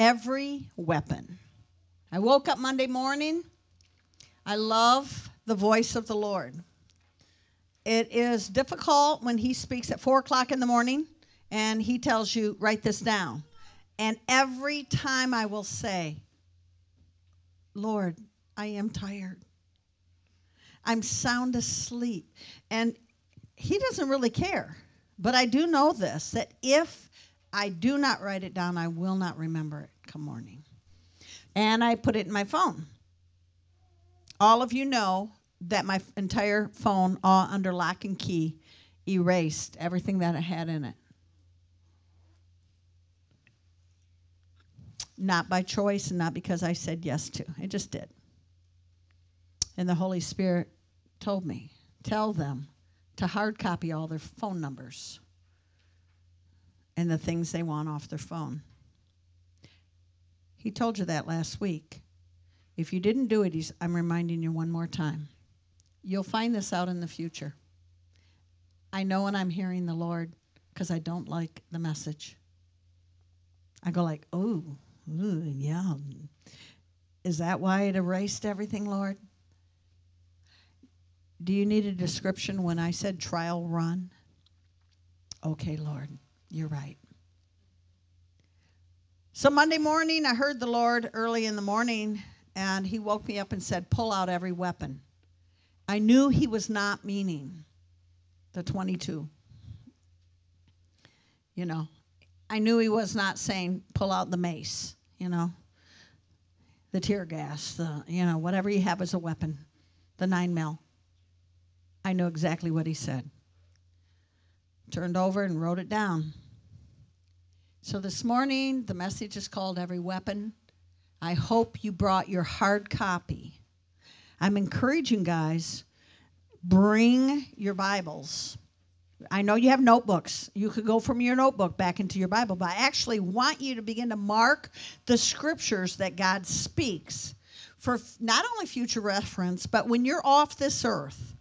every weapon. I woke up Monday morning. I love the voice of the Lord. It is difficult when He speaks at 4 o'clock in the morning and He tells you, write this down. And every time I will say, Lord, I am tired. I'm sound asleep. And He doesn't really care. But I do know this that if I do not write it down, I will not remember it come morning. And I put it in my phone. All of you know that my entire phone, all under lock and key, erased everything that it had in it. Not by choice and not because I said yes to. It just did. And the Holy Spirit told me, tell them to hard copy all their phone numbers and the things they want off their phone. He told you that last week. If you didn't do it, he's, I'm reminding you one more time. You'll find this out in the future. I know when I'm hearing the Lord because I don't like the message. I go like, "Oh, yeah. Is that why it erased everything, Lord?" Do you need a description when I said trial run? Okay, Lord, you're right. So Monday morning, I heard the Lord early in the morning, and He woke me up and said, Pull out every weapon. I knew He was not meaning the 22. You know, I knew He was not saying, Pull out the mace, you know, the tear gas, the, you know, whatever you have as a weapon, the nine mil. I knew exactly what he said. Turned over and wrote it down. So this morning, the message is called Every Weapon. I hope you brought your hard copy. I'm encouraging guys, bring your Bibles. I know you have notebooks. You could go from your notebook back into your Bible, but I actually want you to begin to mark the scriptures that God speaks for not only future reference, but when you're off this earth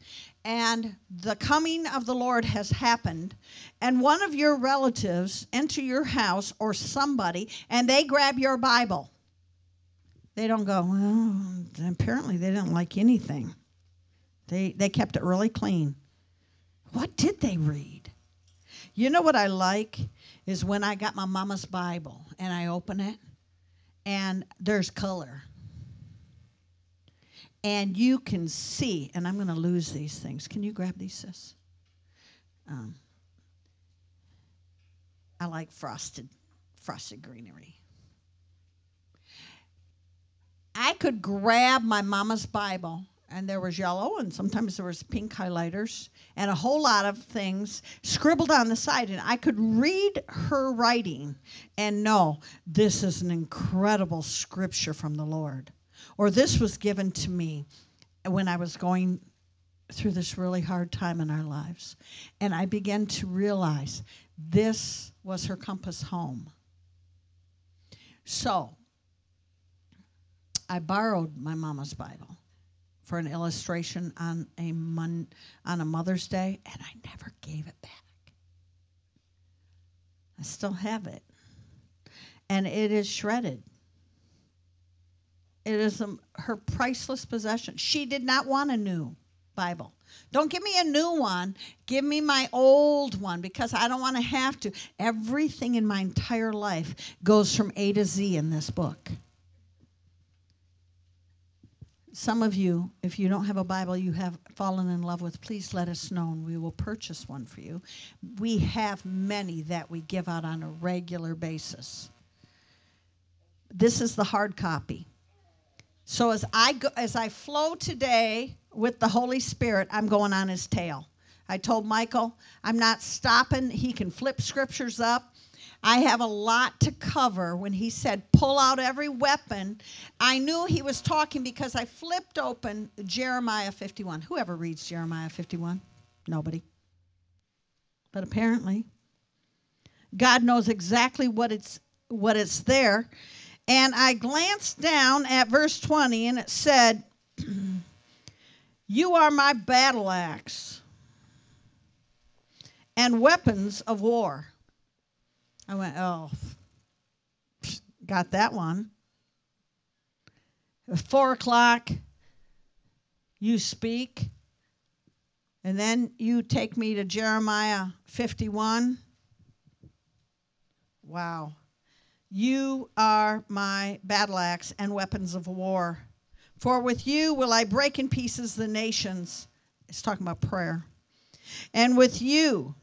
and the coming of the Lord has happened, and one of your relatives enter your house or somebody, and they grab your Bible, they don't go, well, apparently they didn't like anything. They, they kept it really clean. What did they read? You know what I like is when I got my mama's Bible and I open it and there's color and you can see, and I'm going to lose these things. Can you grab these, sis? Um, I like frosted, frosted greenery. I could grab my mama's Bible, and there was yellow, and sometimes there was pink highlighters, and a whole lot of things scribbled on the side, and I could read her writing and know this is an incredible scripture from the Lord or this was given to me when I was going through this really hard time in our lives. And I began to realize this was her compass home. So I borrowed my mama's Bible for an illustration on a mon- on a Mother's Day, and I never gave it back. I still have it, and it is shredded. It is her priceless possession. She did not want a new Bible. Don't give me a new one. Give me my old one because I don't want to have to. Everything in my entire life goes from A to Z in this book. Some of you, if you don't have a Bible you have fallen in love with, please let us know and we will purchase one for you. We have many that we give out on a regular basis. This is the hard copy. So as I go, as I flow today with the Holy Spirit, I'm going on his tail. I told Michael, I'm not stopping. He can flip scriptures up. I have a lot to cover. When he said, pull out every weapon, I knew he was talking because I flipped open Jeremiah 51. Whoever reads Jeremiah 51? Nobody. But apparently, God knows exactly what it's what it's there. And I glanced down at verse 20 and it said, You are my battle axe and weapons of war. I went, Oh, Got that one. Four o'clock, you speak. And then you take me to Jeremiah 51. Wow. You are my battle axe and weapons of war. For with you will I break in pieces the nations. It's talking about prayer. And with you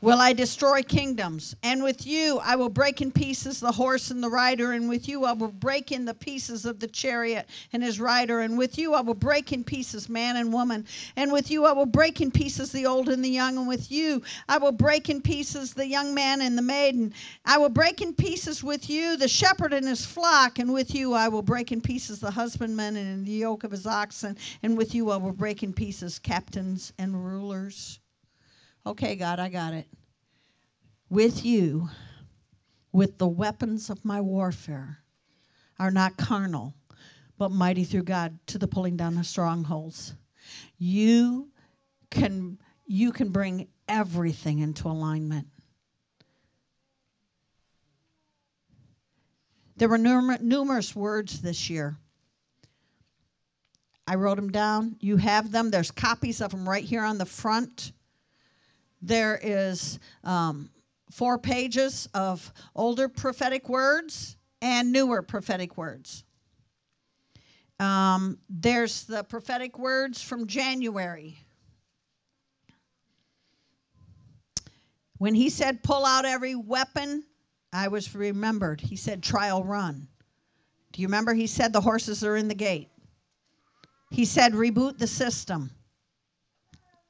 will I destroy kingdoms. And with you I will break in pieces the horse and the rider. And with you I will break in the pieces of the chariot and his rider. And with you I will break in pieces man and woman. And with you I will break in pieces the old and the young. And with you I will break in pieces the young man and the maiden. I will break in pieces with you the shepherd and his flock. And with you I will break in pieces the husbandman and the yoke of his oxen. And with you I will break in pieces captains and rulers. Okay, God, I got it. With you, with the weapons of my warfare, are not carnal, but mighty through God to the pulling down of strongholds. You can you can bring everything into alignment. There were numer- numerous words this year. I wrote them down. You have them. There's copies of them right here on the front. There is um, four pages of older prophetic words and newer prophetic words. Um, there's the prophetic words from January. When he said, pull out every weapon, I was remembered. He said, trial run. Do you remember? He said, the horses are in the gate. He said, reboot the system.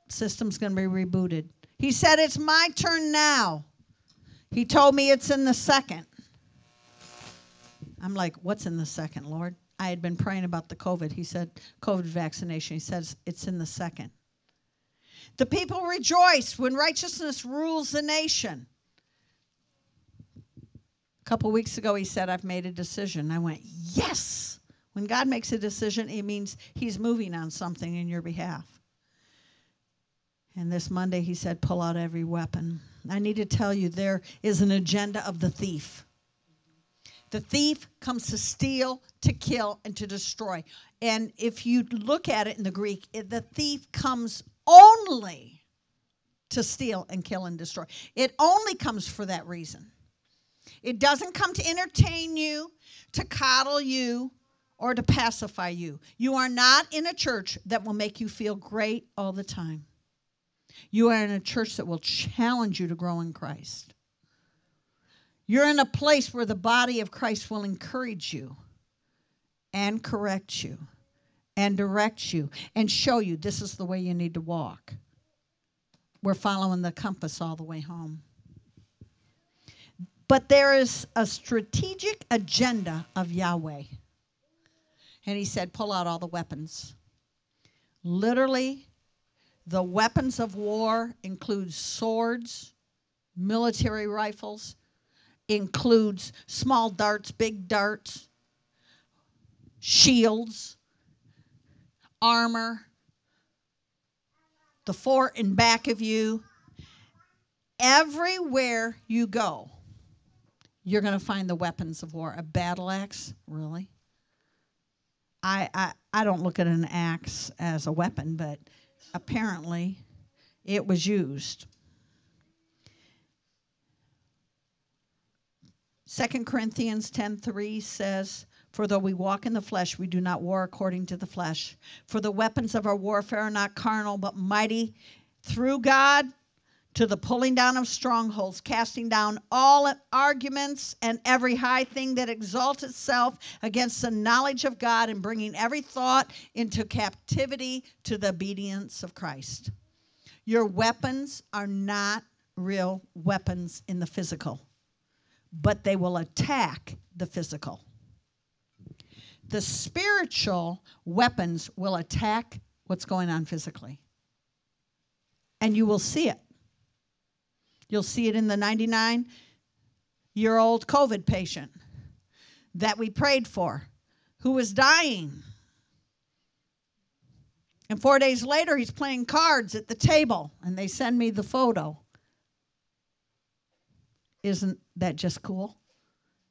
System's going to be rebooted. He said, It's my turn now. He told me it's in the second. I'm like, What's in the second, Lord? I had been praying about the COVID. He said, COVID vaccination. He says, It's in the second. The people rejoice when righteousness rules the nation. A couple weeks ago, he said, I've made a decision. I went, Yes. When God makes a decision, it means he's moving on something in your behalf. And this Monday he said, pull out every weapon. I need to tell you, there is an agenda of the thief. The thief comes to steal, to kill, and to destroy. And if you look at it in the Greek, the thief comes only to steal and kill and destroy. It only comes for that reason. It doesn't come to entertain you, to coddle you, or to pacify you. You are not in a church that will make you feel great all the time. You are in a church that will challenge you to grow in Christ. You're in a place where the body of Christ will encourage you and correct you and direct you and show you this is the way you need to walk. We're following the compass all the way home. But there is a strategic agenda of Yahweh. And he said, pull out all the weapons. Literally, the weapons of war include swords, military rifles, includes small darts, big darts, shields, armor, the fort in back of you. Everywhere you go, you're going to find the weapons of war. A battle axe, really? I, I, I don't look at an axe as a weapon, but apparently it was used. 2 Corinthians 10:3 says, "For though we walk in the flesh, we do not war according to the flesh. For the weapons of our warfare are not carnal, but mighty through God to the pulling down of strongholds, casting down all arguments and every high thing that exalts itself against the knowledge of God, and bringing every thought into captivity to the obedience of Christ. Your weapons are not real weapons in the physical, but they will attack the physical. The spiritual weapons will attack what's going on physically. And you will see it. You'll see it in the 99 year old COVID patient that we prayed for who was dying. And four days later, he's playing cards at the table, and they send me the photo. Isn't that just cool?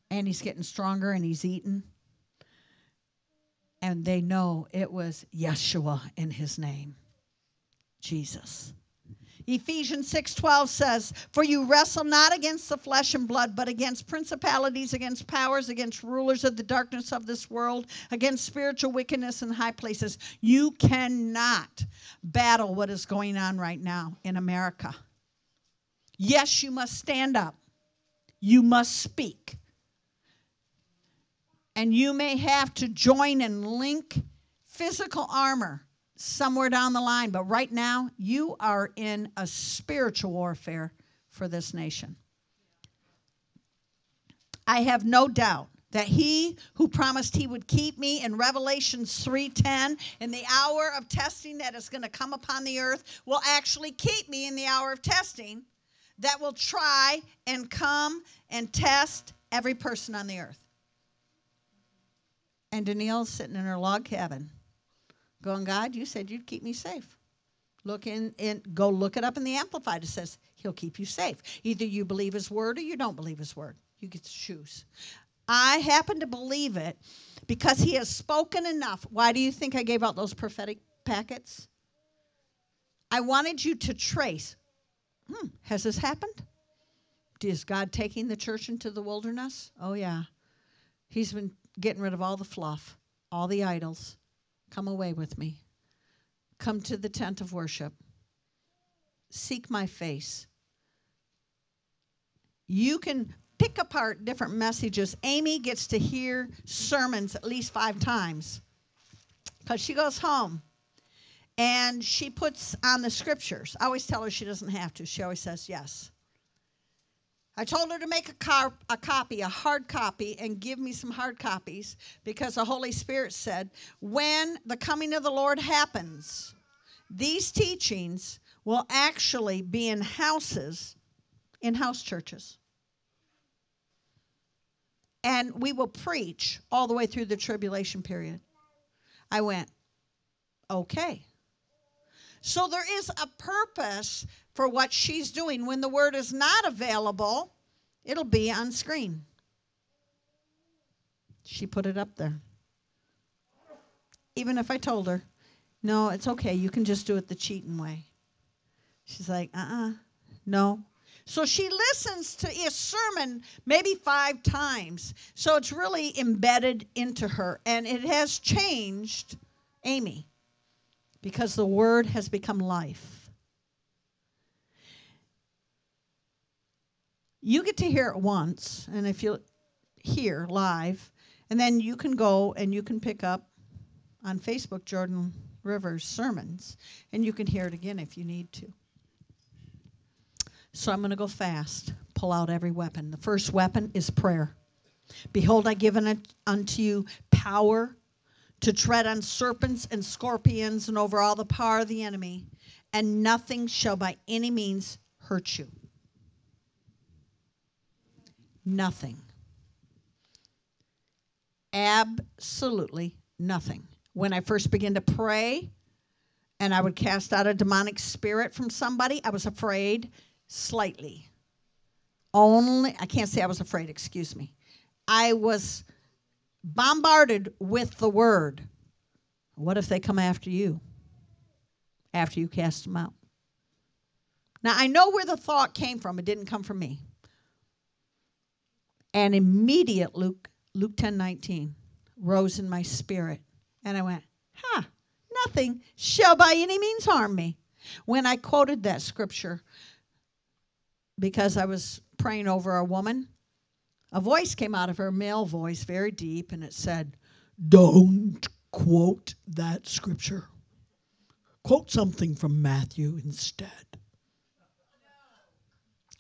and he's getting stronger and he's eating. And they know it was Yeshua in his name, Jesus. Ephesians 6:12 says, "For you wrestle not against the flesh and blood, but against principalities, against powers, against rulers of the darkness of this world, against spiritual wickedness in high places." You cannot battle what is going on right now in America. Yes, you must stand up. You must speak. And you may have to join and link physical armor somewhere down the line. But right now, you are in a spiritual warfare for this nation. I have no doubt that he who promised he would keep me in revelations 3.10 in the hour of testing that is going to come upon the earth will actually keep me in the hour of testing that will try and come and test every person on the earth and Deneille's sitting in her log cabin going, God, you said you'd keep me safe. Look in, in go look it up in the Amplified. It says he'll keep you safe. Either you believe his word or you don't believe his word. You get to choose. I happen to believe it because he has spoken enough. Why do you think I gave out those prophetic packets? I wanted you to trace. Hmm, has this happened? Is God taking the church into the wilderness? Oh, yeah. He's been getting rid of all the fluff, all the idols, Come away with me. Come to the tent of worship. Seek my face. You can pick apart different messages. Amy gets to hear sermons at least five times because she goes home and she puts on the scriptures. I always tell her she doesn't have to. She always says yes. I told her to make a, car, a copy, a hard copy, and give me some hard copies because the Holy Spirit said, when the coming of the Lord happens, these teachings will actually be in houses, in house churches. And we will preach all the way through the tribulation period. I went, okay. So there is a purpose for what she's doing. When the word is not available, it'll be on screen. She put it up there. Even if I told her, no, it's okay, you can just do it the cheating way. She's like, uh uh-uh, uh no. So she listens to a sermon maybe five times. So it's really embedded into her. And it has changed Amy because the word has become life. you get to hear it once, and if you hear live, and then you can go and you can pick up on Facebook Jordan Rivers sermons, and you can hear it again if you need to. So I'm going to go fast, pull out every weapon. The first weapon is prayer. Behold, I give unto you power to tread on serpents and scorpions and over all the power of the enemy, and nothing shall by any means hurt you. Nothing. Absolutely nothing. When I first began to pray and I would cast out a demonic spirit from somebody, I was afraid slightly. Only, I can't say I was afraid, excuse me. I was bombarded with the word. What if they come after you after you cast them out? Now, I know where the thought came from. It didn't come from me. And immediate Luke Luke 10 19 rose in my spirit. And I went, huh, nothing shall by any means harm me. When I quoted that scripture, because I was praying over a woman, a voice came out of her, male voice, very deep, and it said, Don't quote that scripture. Quote something from Matthew instead.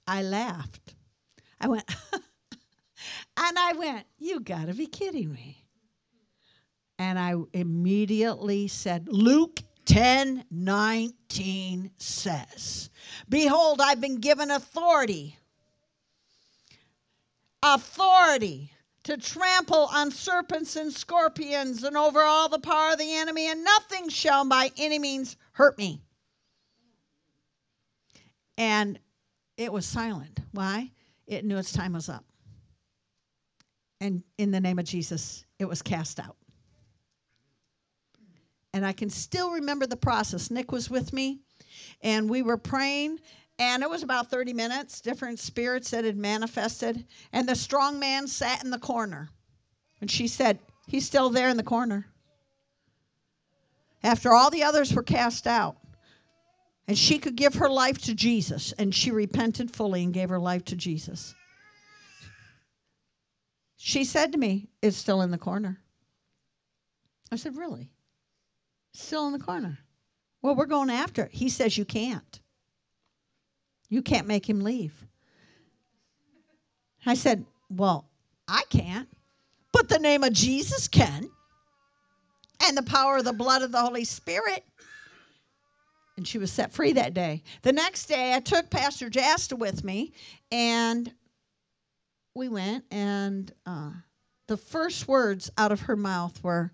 I laughed. I went, And I went, You got to be kidding me. And I immediately said, Luke 10 19 says, Behold, I've been given authority. Authority to trample on serpents and scorpions and over all the power of the enemy, and nothing shall by any means hurt me. And it was silent. Why? It knew its time was up. And in the name of Jesus, it was cast out. And I can still remember the process. Nick was with me, and we were praying, and it was about 30 minutes, different spirits that had manifested. And the strong man sat in the corner. And she said, He's still there in the corner. After all the others were cast out, and she could give her life to Jesus, and she repented fully and gave her life to Jesus. She said to me, It's still in the corner. I said, Really? Still in the corner. Well, we're going after it. He says, You can't. You can't make him leave. I said, Well, I can't, but the name of Jesus can, and the power of the blood of the Holy Spirit. And she was set free that day. The next day, I took Pastor Jasta with me, and we went, and uh, the first words out of her mouth were,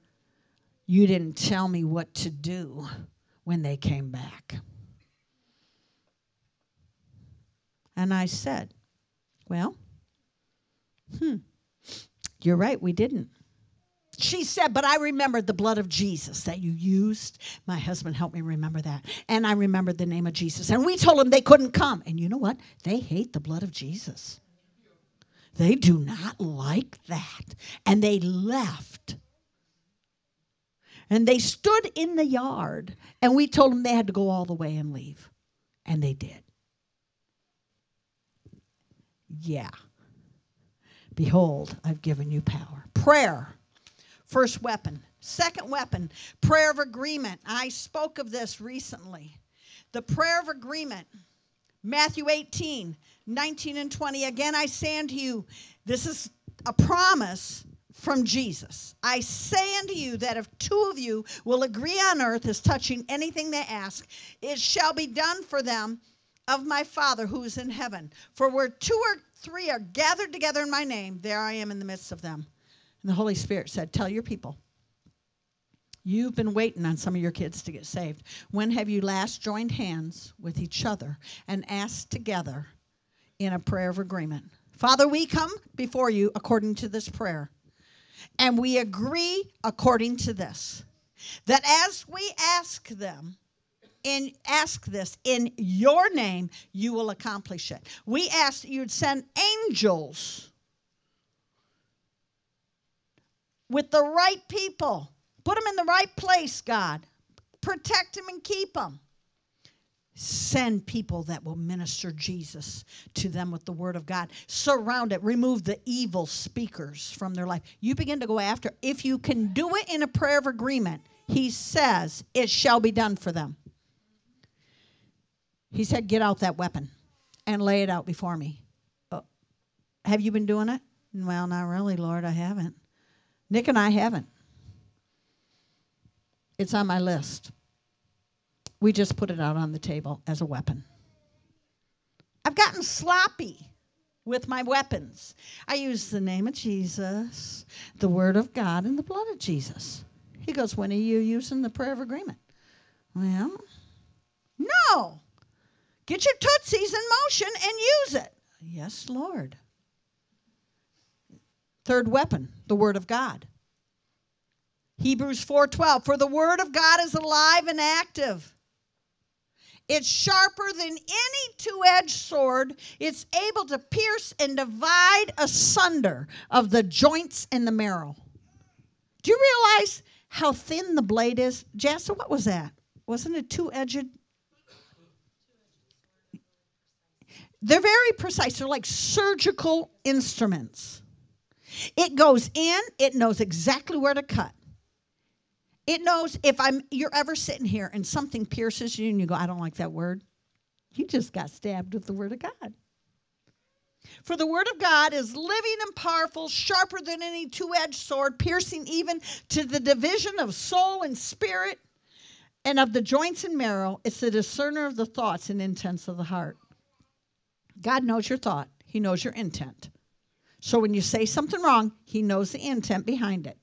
You didn't tell me what to do when they came back. And I said, Well, hmm, you're right, we didn't. She said, But I remembered the blood of Jesus that you used. My husband helped me remember that. And I remembered the name of Jesus. And we told them they couldn't come. And you know what? They hate the blood of Jesus. They do not like that. And they left. And they stood in the yard. And we told them they had to go all the way and leave. And they did. Yeah. Behold, I've given you power. Prayer, first weapon. Second weapon, prayer of agreement. I spoke of this recently. The prayer of agreement, Matthew 18, 19 and 20. Again, I say unto you, this is a promise from Jesus. I say unto you that if two of you will agree on earth as touching anything they ask, it shall be done for them of my Father who is in heaven. For where two or three are gathered together in my name, there I am in the midst of them. And the Holy Spirit said, Tell your people. You've been waiting on some of your kids to get saved. When have you last joined hands with each other and asked together in a prayer of agreement? Father, we come before you according to this prayer, and we agree according to this that as we ask them, in ask this in your name, you will accomplish it. We ask that you'd send angels with the right people. Put them in the right place, God. Protect them and keep them. Send people that will minister Jesus to them with the word of God. Surround it. Remove the evil speakers from their life. You begin to go after. If you can do it in a prayer of agreement, he says it shall be done for them. He said, Get out that weapon and lay it out before me. Oh, have you been doing it? Well, not really, Lord. I haven't. Nick and I haven't. It's on my list. We just put it out on the table as a weapon. I've gotten sloppy with my weapons. I use the name of Jesus, the Word of God, and the blood of Jesus. He goes, When are you using the prayer of agreement? Well, no. Get your tootsies in motion and use it. Yes, Lord. Third weapon, the word of God. Hebrews 4:12 For the word of God is alive and active. It's sharper than any two-edged sword. It's able to pierce and divide asunder of the joints and the marrow. Do you realize how thin the blade is? Jassa, what was that? Wasn't it two-edged? They're very precise. They're like surgical instruments. It goes in, it knows exactly where to cut. It knows if I'm you're ever sitting here and something pierces you and you go, I don't like that word. You just got stabbed with the word of God. For the word of God is living and powerful, sharper than any two edged sword, piercing even to the division of soul and spirit and of the joints and marrow. It's the discerner of the thoughts and intents of the heart. God knows your thought, He knows your intent. So when you say something wrong, He knows the intent behind it.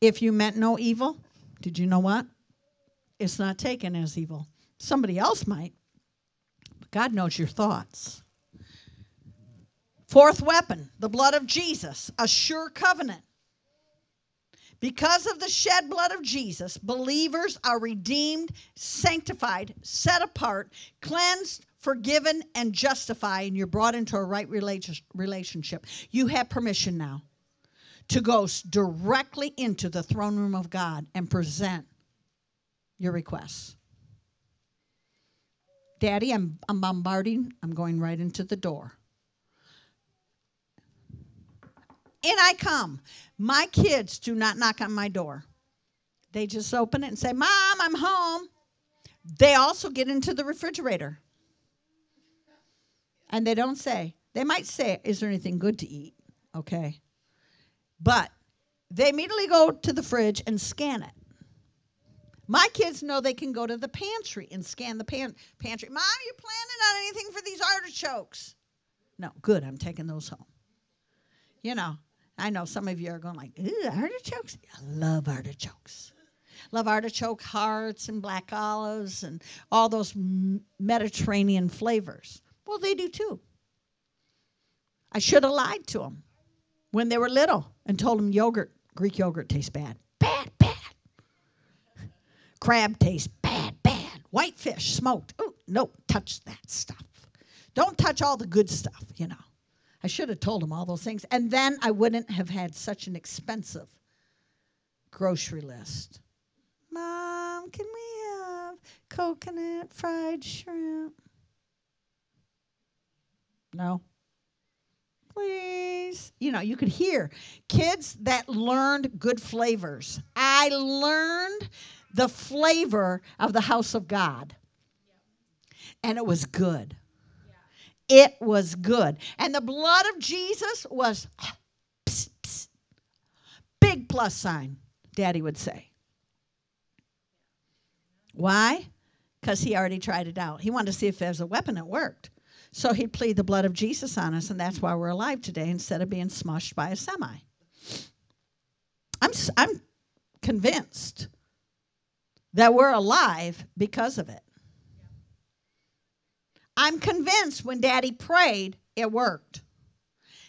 If you meant no evil, did you know what? It's not taken as evil. Somebody else might, but God knows your thoughts. Fourth weapon, the blood of Jesus, a sure covenant. Because of the shed blood of Jesus, believers are redeemed, sanctified, set apart, cleansed, forgiven, and justified, and you're brought into a right relationship. You have permission now to go directly into the throne room of God and present your requests. Daddy, I'm, I'm bombarding, I'm going right into the door. In I come. My kids do not knock on my door. They just open it and say, Mom, I'm home. They also get into the refrigerator. And they don't say, they might say, Is there anything good to eat? Okay. But they immediately go to the fridge and scan it. My kids know they can go to the pantry and scan the pan- pantry. Mom, you planning on anything for these artichokes? No, good. I'm taking those home. You know, I know some of you are going like, "Ooh, artichokes." I love artichokes. Love artichoke hearts and black olives and all those Mediterranean flavors. Well, they do too. I should have lied to them when they were little and told them yogurt, Greek yogurt tastes bad. Bad, bad. Crab tastes bad, bad. Whitefish smoked. Oh, no, touch that stuff. Don't touch all the good stuff, you know. I should have told them all those things. And then I wouldn't have had such an expensive grocery list. Mom, can we have coconut fried shrimp? No. Please. You know, you could hear kids that learned good flavors. I learned the flavor of the house of God, and it was good. It was good. And the blood of Jesus was big plus sign, Daddy would say. Why? Because he already tried it out. He wanted to see if there's a weapon that worked. So he'd plead the blood of Jesus on us, and that's why we're alive today instead of being smushed by a semi. I'm, I'm convinced that we're alive because of it. I'm convinced when daddy prayed, it worked.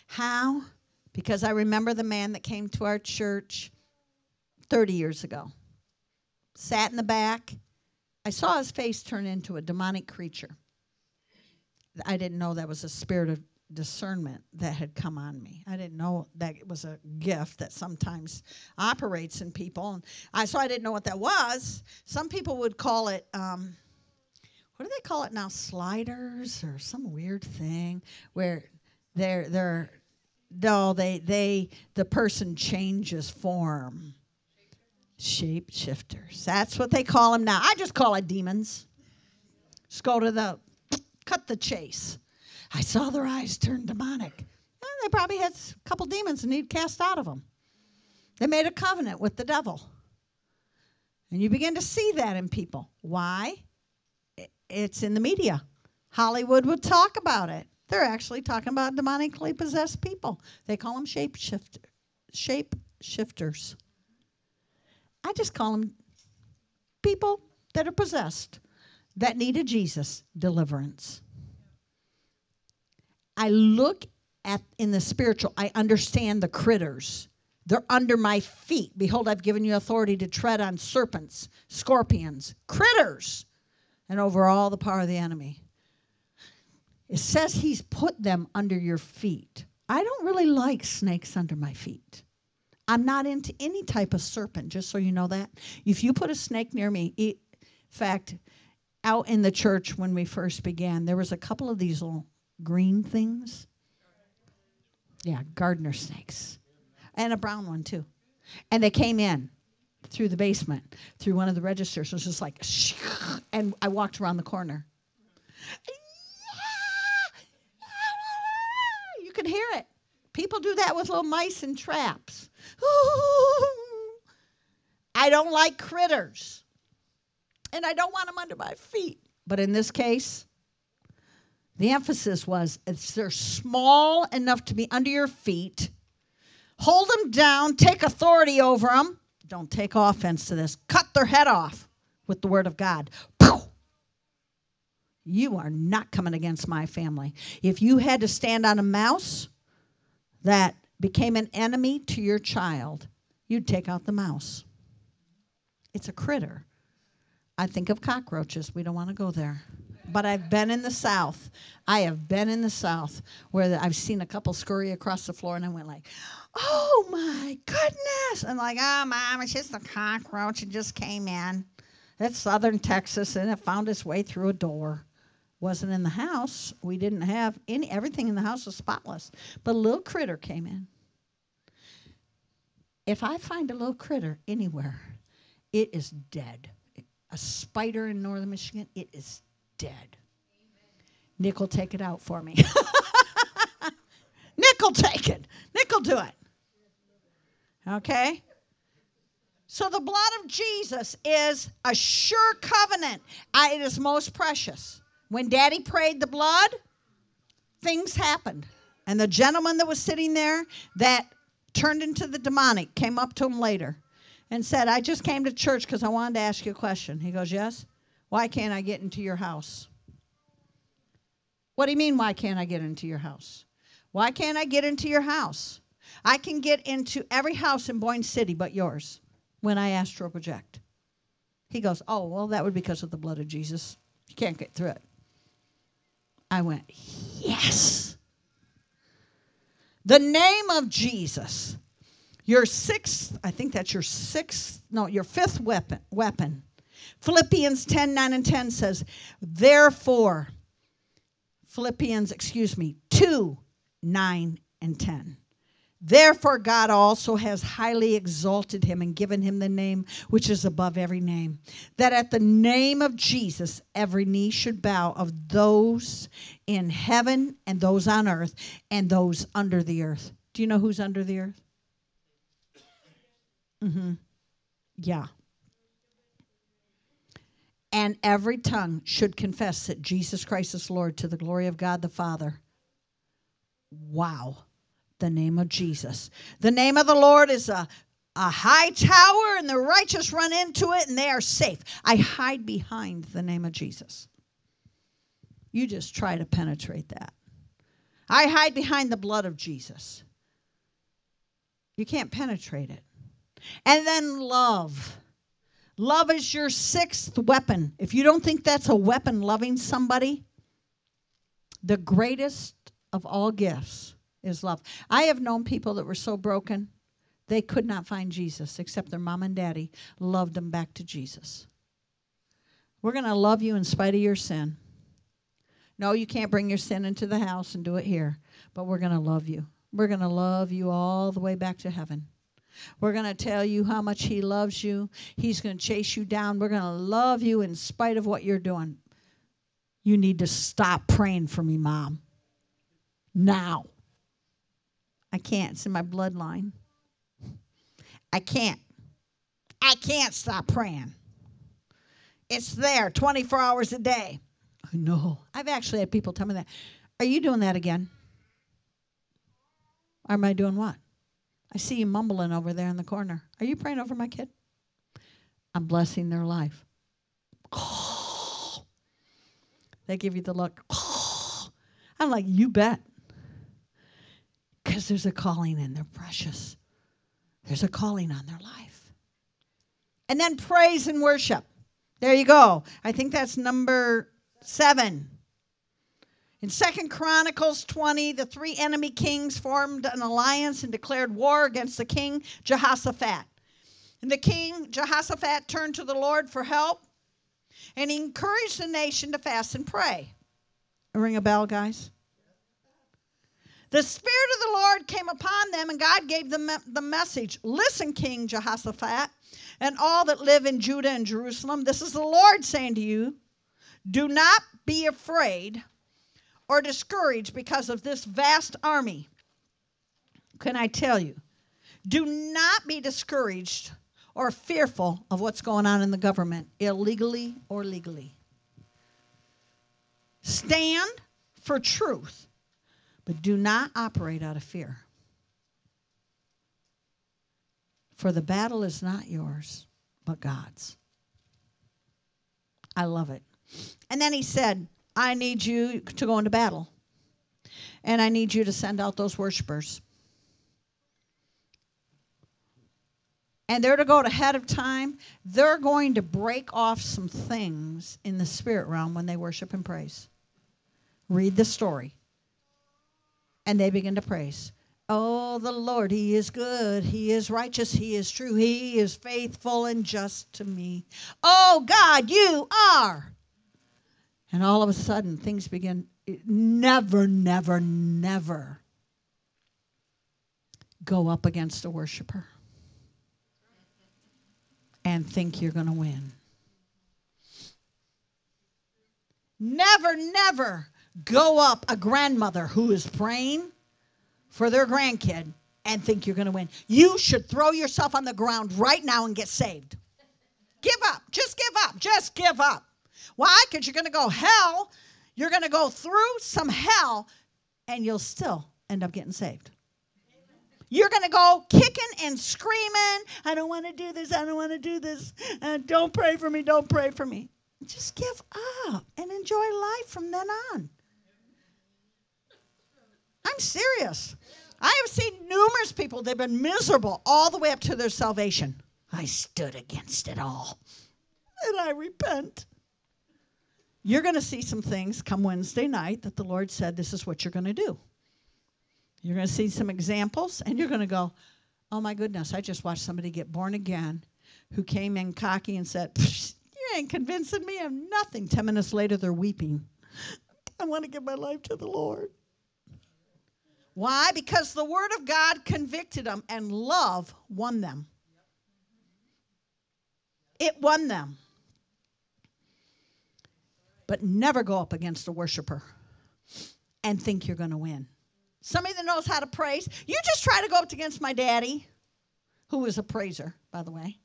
How? Because I remember the man that came to our church 30 years ago. Sat in the back. I saw his face turn into a demonic creature. I didn't know that was a spirit of discernment that had come on me. I didn't know that it was a gift that sometimes operates in people. And I, so I didn't know what that was. Some people would call it, um, what do they call it now? Sliders or some weird thing where they're, they're, no, they, they, the person changes form. Shape shifters. That's what they call them now. I just call it demons. Just go to the cut the chase. I saw their eyes turn demonic. Eh, they probably had a couple demons and he'd cast out of them. They made a covenant with the devil. And you begin to see that in people. Why? It's in the media. Hollywood would talk about it. They're actually talking about demonically possessed people. They call them shape shifters. I just call them people that are possessed that needed Jesus deliverance. I look at in the spiritual, I understand the critters. They're under my feet. Behold, I've given you authority to tread on serpents, scorpions, critters, and over all the power of the enemy. It says he's put them under your feet. I don't really like snakes under my feet. I'm not into any type of serpent, just so you know that. If you put a snake near me, in fact, out in the church when we first began, there was a couple of these little green things. Yeah, gardener snakes. And a brown one too. And they came in through the basement, through one of the registers. It was just like, and I walked around the corner. You could hear it. People do that with little mice and traps. I don't like critters. And I don't want them under my feet. But in this case, the emphasis was if they're small enough to be under your feet, hold them down, take authority over them. Don't take offense to this. Cut their head off with the word of God. You are not coming against my family. If you had to stand on a mouse, that became an enemy to your child, you'd take out the mouse. It's a critter. I think of cockroaches. We don't want to go there. But I've been in the South. I have been in the South where I've seen a couple scurry across the floor, and I went like, "Oh my goodness!" And like, "Oh, mom, it's just a cockroach. It just came in. It's Southern Texas, and it found its way through a door." Wasn't in the house. We didn't have any. Everything in the house was spotless. But a little critter came in. If I find a little critter anywhere, it is dead. A spider in northern Michigan, it is dead. Nick will take it out for me. Nick will take it. Nick will do it. Okay? So the blood of Jesus is a sure covenant. It is most precious. When daddy prayed the blood, things happened. And the gentleman that was sitting there that turned into the demonic came up to him later and said, I just came to church because I wanted to ask you a question. He goes, Yes. Why can't I get into your house? What do you mean, why can't I get into your house? Why can't I get into your house? I can get into every house in Boyne City but yours when I astral project. He goes, Oh, well, that would be because of the blood of Jesus. You can't get through it. I went, Yes. The name of Jesus, your sixth, I think that's your sixth, no, your fifth weapon. weapon. Philippians 10 9 and 10 says, Therefore, Philippians, excuse me, 2 9 and 10. Therefore, God also has highly exalted him and given him the name which is above every name, that at the name of Jesus every knee should bow of those in heaven and those on earth and those under the earth. Do you know who's under the earth? Mm-hmm. Yeah. And every tongue should confess that Jesus Christ is Lord to the glory of God the Father. Wow the name of Jesus. The name of the Lord is a, a high tower, and the righteous run into it, and they are safe. I hide behind the name of Jesus. You just try to penetrate that. I hide behind the blood of Jesus. You can't penetrate it. And then love. Love is your sixth weapon. If you don't think that's a weapon, loving somebody, the greatest of all gifts is love. I have known people that were so broken, they could not find Jesus except their mom and daddy loved them back to Jesus. We're going to love you in spite of your sin. No, you can't bring your sin into the house and do it here, but we're going to love you. We're going to love you all the way back to heaven. We're going to tell you how much He loves you. He's going to chase you down. We're going to love you in spite of what you're doing. You need to stop praying for me, Mom. Now. I can't. It's in my bloodline. I can't. I can't stop praying. It's there 24 hours a day. I know. I've actually had people tell me that. Are you doing that again? Or am I doing what? I see you mumbling over there in the corner. Are you praying over my kid? I'm blessing their life. They give you the look. I'm like, you bet. Because there's a calling and they're precious. There's a calling on their life. And then praise and worship. There you go. I think that's number seven. In Second Chronicles 20, the three enemy kings formed an alliance and declared war against the king Jehoshaphat. And the king Jehoshaphat turned to the Lord for help, and he encouraged the nation to fast and pray. Ring a bell, guys? The Spirit of the Lord came upon them, and God gave them the message Listen, King Jehoshaphat, and all that live in Judah and Jerusalem. This is the Lord saying to you Do not be afraid or discouraged because of this vast army. Can I tell you? Do not be discouraged or fearful of what's going on in the government, illegally or legally. Stand for truth but do not operate out of fear. For the battle is not yours, but God's. I love it. And then he said, I need you to go into battle. And I need you to send out those worshipers. And they're to go ahead of time. They're going to break off some things in the spirit realm when they worship and praise. Read the story. And they begin to praise. Oh, the Lord, He is good. He is righteous. He is true. He is faithful and just to me. Oh, God, you are and all of a sudden, things begin. Never, never, never go up against a worshiper and think you're going to win. Never, never go up a grandmother who is praying for their grandkid and think you're going to win. You should throw yourself on the ground right now and get saved. Give up. Just give up. Just give up. Why? Because you're going to go hell. You're going to go through some hell and you'll still end up getting saved. You're going to go kicking and screaming. I don't want to do this. I don't want to do this. Uh, don't pray for me. Don't pray for me. Just give up and enjoy life from then on. I'm serious. I have seen numerous people, they've been miserable all the way up to their salvation. I stood against it all. And I repent. You're going to see some things come Wednesday night that the Lord said this is what you're going to do. You're going to see some examples, and you're going to go, oh my goodness, I just watched somebody get born again who came in cocky and said, You ain't convincing me of nothing. Ten minutes later, they're weeping. I want to give my life to the Lord. Why? Because the Word of God convicted them, and love won them. It won them. But never go up against a worshiper and think you're going to win somebody that knows how to praise. You just try to go up against my daddy, who was a praiser, by the way.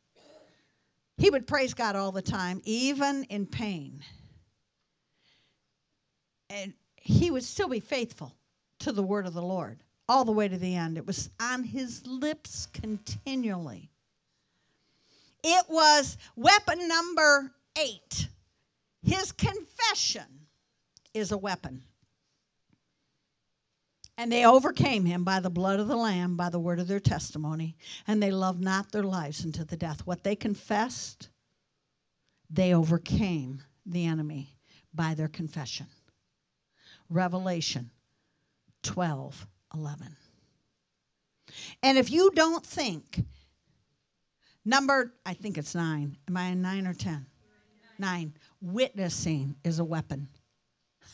He would praise God all the time, even in pain. And he would still be faithful to the word of the Lord all the way to the end. It was on his lips continually. It was weapon number eight. His confession is a weapon. And they overcame him by the blood of the Lamb, by the word of their testimony, and they loved not their lives unto the death. What they confessed, they overcame the enemy by their confession. Revelation 12 11. And if you don't think, number, I think it's nine. Am I in nine or ten? Nine. Witnessing is a weapon.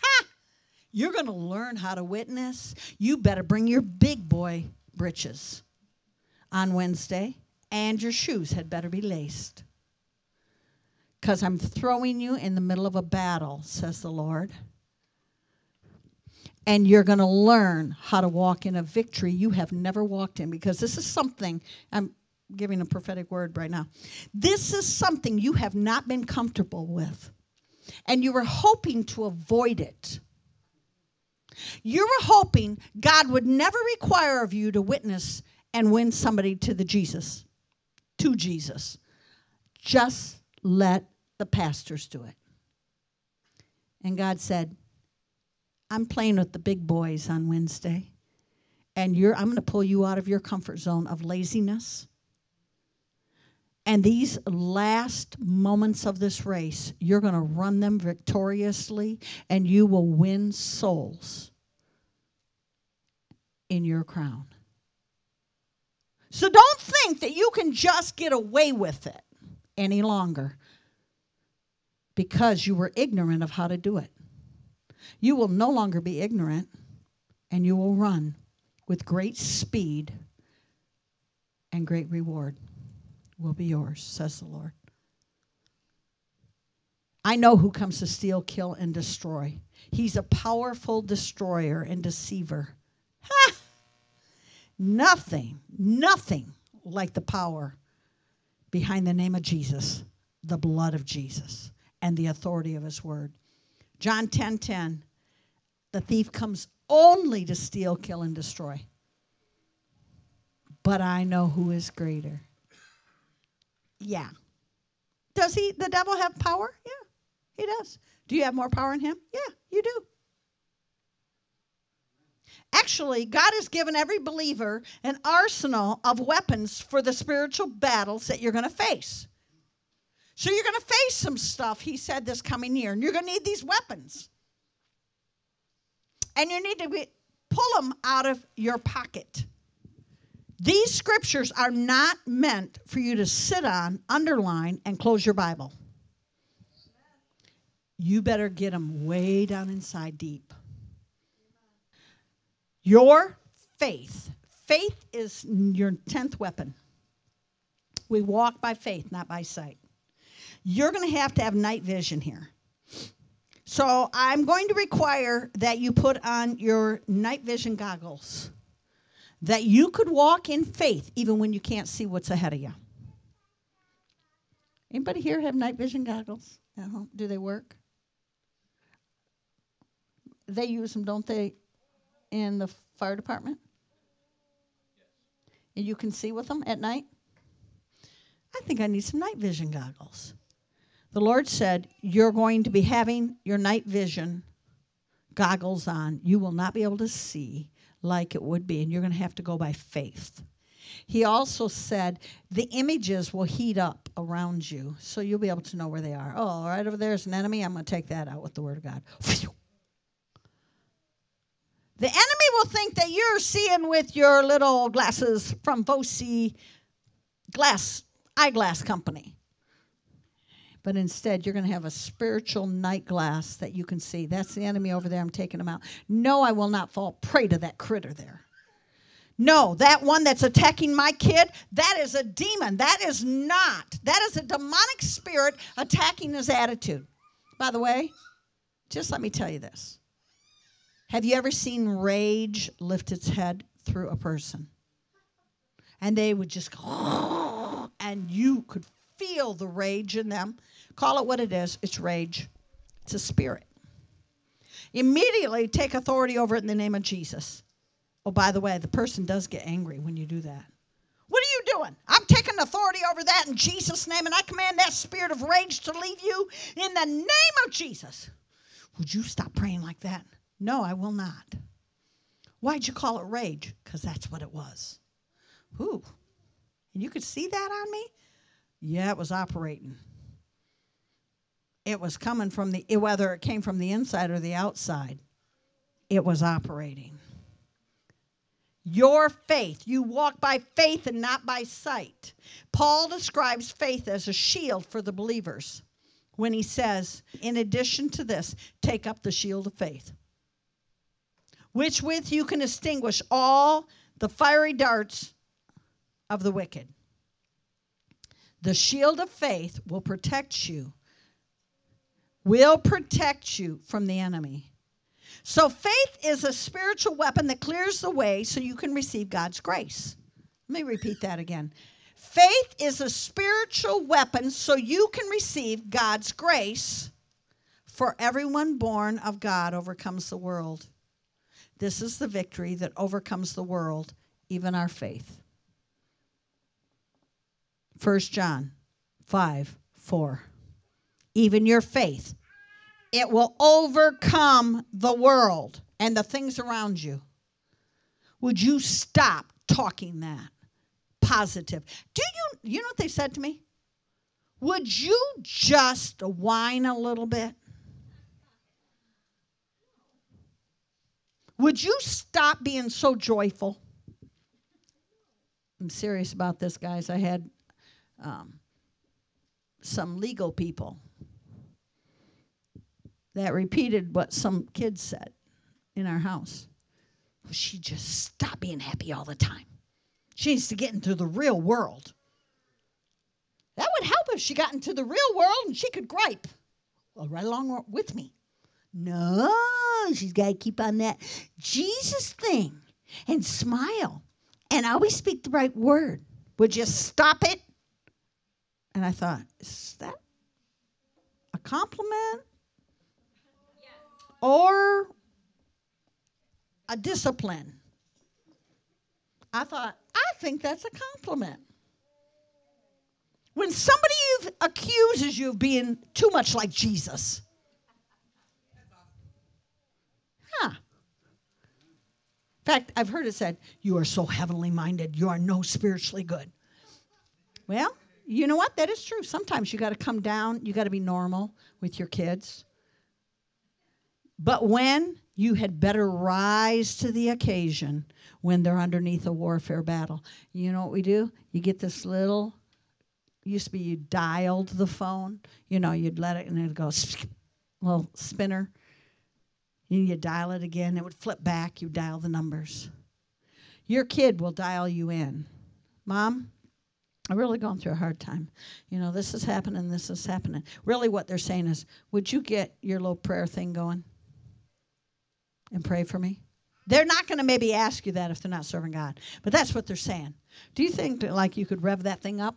Ha! You're going to learn how to witness. You better bring your big boy breeches on Wednesday, and your shoes had better be laced. Because I'm throwing you in the middle of a battle, says the Lord. And you're going to learn how to walk in a victory you have never walked in. Because this is something, I'm giving a prophetic word right now. This is something you have not been comfortable with. And you were hoping to avoid it. You were hoping God would never require of you to witness and win somebody to the Jesus, to Jesus. Just let the pastors do it. And God said, I'm playing with the big boys on Wednesday, and you're, I'm going to pull you out of your comfort zone of laziness. And these last moments of this race, you're going to run them victoriously and you will win souls in your crown. So don't think that you can just get away with it any longer because you were ignorant of how to do it. You will no longer be ignorant and you will run with great speed and great reward will be yours, says the Lord. I know who comes to steal, kill, and destroy. He's a powerful destroyer and deceiver. Ha! Nothing, nothing like the power behind the name of Jesus, the blood of Jesus, and the authority of his word. John 10 10, the thief comes only to steal, kill, and destroy. But I know who is greater. Yeah. Does he, the devil, have power? Yeah, he does. Do you have more power in him? Yeah, you do. Actually, God has given every believer an arsenal of weapons for the spiritual battles that you're going to face. So you're going to face some stuff, he said, this coming year, and you're going to need these weapons. And you need to be, pull them out of your pocket. These scriptures are not meant for you to sit on, underline, and close your Bible. You better get them way down inside deep. Your faith. Faith is your 10th weapon. We walk by faith, not by sight. You're going to have to have night vision here. So I'm going to require that you put on your night vision goggles that you could walk in faith even when you can't see what's ahead of you. Anybody here have night vision goggles? Uh-huh. Do they work? They use them, don't they, in the fire department? And you can see with them at night? I think I need some night vision goggles. The Lord said, You're going to be having your night vision goggles on. You will not be able to see like it would be, and you're going to have to go by faith. He also said the images will heat up around you, so you'll be able to know where they are. Oh, right over there is an enemy. I'm going to take that out with the Word of God. The enemy will think that you're seeing with your little glasses from Vosi Glass Eyeglass Company. But instead, you're going to have a spiritual night glass that you can see. That's the enemy over there. I'm taking him out. No, I will not fall prey to that critter there. No, that one that's attacking my kid, that is a demon. That is not. That is a demonic spirit attacking his attitude. By the way, just let me tell you this. Have you ever seen rage lift its head through a person? And they would just go, and you could feel the rage in them. Call it what it is it's rage, it's a spirit. Immediately take authority over it in the name of Jesus. Oh, by the way, the person does get angry when you do that. What are you doing? I'm taking authority over that in Jesus' name, and I command that spirit of rage to leave you in the name of Jesus. Would you stop praying like that? No, I will not. Why'd you call it rage? Because that's what it was. Ooh. And you could see that on me? Yeah, it was operating. It was coming from the, whether it came from the inside or the outside, it was operating. Your faith, you walk by faith and not by sight. Paul describes faith as a shield for the believers when he says, in addition to this, take up the shield of faith, which with you can extinguish all the fiery darts of the wicked. The shield of faith will protect you, will protect you from the enemy. So, faith is a spiritual weapon that clears the way so you can receive God's grace. Let me repeat that again. Faith is a spiritual weapon so you can receive God's grace. For everyone born of God overcomes the world. This is the victory that overcomes the world, even our faith. 1 John 5 4. Even your faith, it will overcome the world and the things around you. Would you stop talking that? Positive. Do you you know what they said to me? Would you just whine a little bit? Would you stop being so joyful? I'm serious about this, guys. I had um, some legal people that repeated what some kids said in our house. She just stopped being happy all the time. She needs to get into the real world. That would help if she got into the real world and she could gripe. Well, right along with me. No, she's got to keep on that Jesus thing and smile and always speak the right word. Would you stop it? And I thought, is that a compliment? Or a discipline? I thought, I think that's a compliment. When somebody accuses you of being too much like Jesus, huh? In fact, I've heard it said, You are so heavenly minded, you are no spiritually good. Well, you know what? That is true. Sometimes you got to come down, you got to be normal with your kids. But when you had better rise to the occasion when they're underneath a warfare battle. You know what we do? You get this little used to be you dialed the phone. You know, you'd let it and it'd go little spinner. And you dial it again, it would flip back, you dial the numbers. Your kid will dial you in. Mom, I'm really going through a hard time. You know, this is happening, this is happening. Really, what they're saying is, would you get your little prayer thing going and pray for me? They're not going to maybe ask you that if they're not serving God, but that's what they're saying. Do you think that, like you could rev that thing up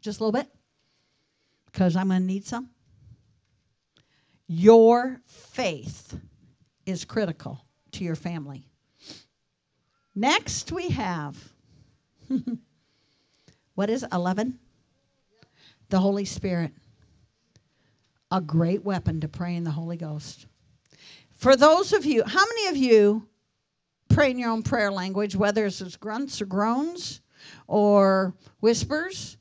just a little bit? Because I'm going to need some. Your faith is critical to your family. Next, we have what is 11? The Holy Spirit. A great weapon to pray in the Holy Ghost. For those of you, how many of you pray in your own prayer language, whether it's grunts or groans or whispers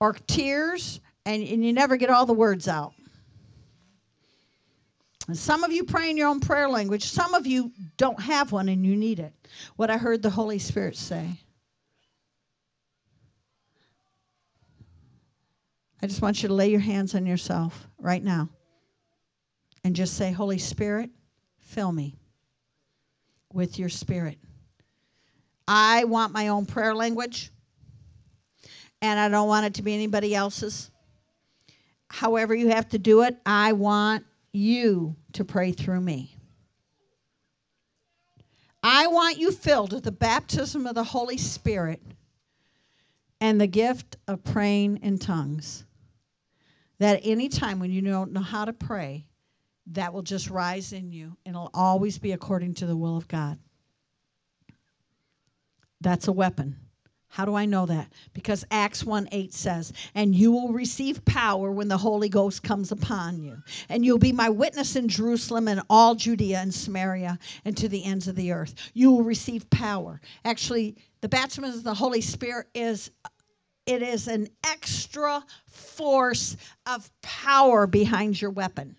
or tears, and, and you never get all the words out? And some of you pray in your own prayer language. Some of you don't have one and you need it. What I heard the Holy Spirit say. I just want you to lay your hands on yourself right now and just say, Holy Spirit, fill me with your spirit. I want my own prayer language, and I don't want it to be anybody else's. However, you have to do it, I want you to pray through me. I want you filled with the baptism of the Holy Spirit and the gift of praying in tongues. That any time when you don't know how to pray, that will just rise in you and it'll always be according to the will of God. That's a weapon. How do I know that? Because Acts 1 8 says, And you will receive power when the Holy Ghost comes upon you. And you'll be my witness in Jerusalem and all Judea and Samaria and to the ends of the earth. You will receive power. Actually, the baptism of the Holy Spirit is it is an extra force of power behind your weapon.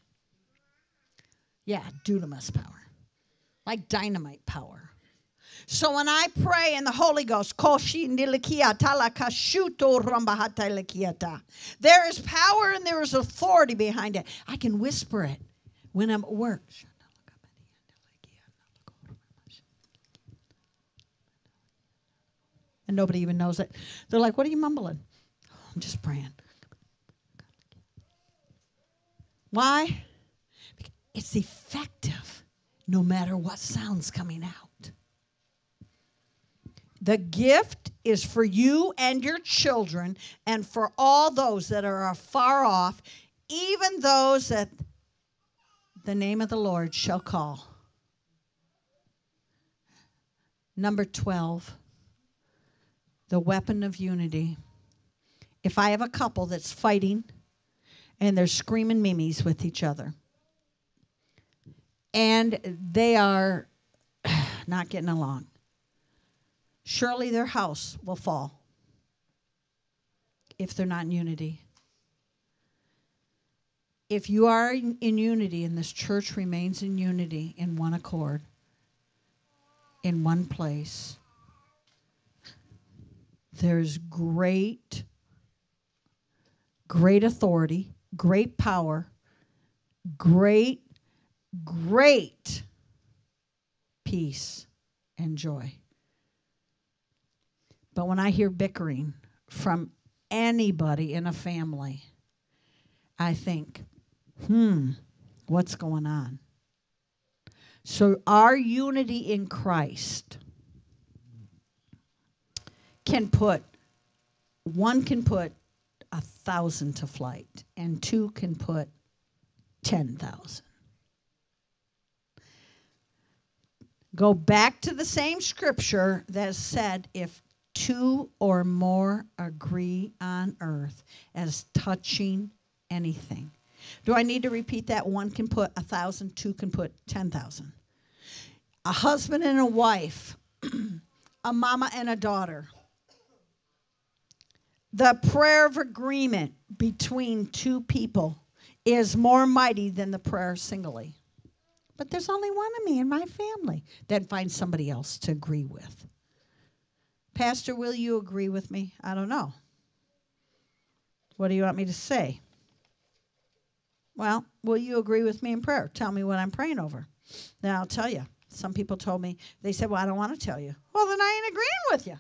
Yeah, dunamis power. Like dynamite power. So when I pray in the Holy Ghost, there is power and there is authority behind it. I can whisper it when I'm at work. And nobody even knows it. They're like, What are you mumbling? Oh, I'm just praying. Why? It's effective no matter what sound's coming out. The gift is for you and your children and for all those that are far off, even those that the name of the Lord shall call. Number 12, the weapon of unity. If I have a couple that's fighting and they're screaming mimes with each other, and they are not getting along, surely their house will fall if they're not in unity. If you are in unity and this church remains in unity, in one accord, in one place, there's great, great authority, great power, great, great peace and joy. But when I hear bickering from anybody in a family, I think, hmm, what's going on? So, our unity in Christ can put, one can put a thousand to flight, and two can put 10,000. Go back to the same scripture that said, if two or more agree on earth as touching anything. Do I need to repeat that? One can put a thousand, two can put 10,000. a husband and a wife, a mama and a daughter. The prayer of agreement between two people is more mighty than the prayer singly. But there's only one of me in my family. Then find somebody else to agree with. Pastor, will you agree with me? I don't know. What do you want me to say? Well, will you agree with me in prayer? Tell me what I'm praying over. Then I'll tell you. Some people told me, they said, Well, I don't want to tell you. Well, then I ain't agreeing with you.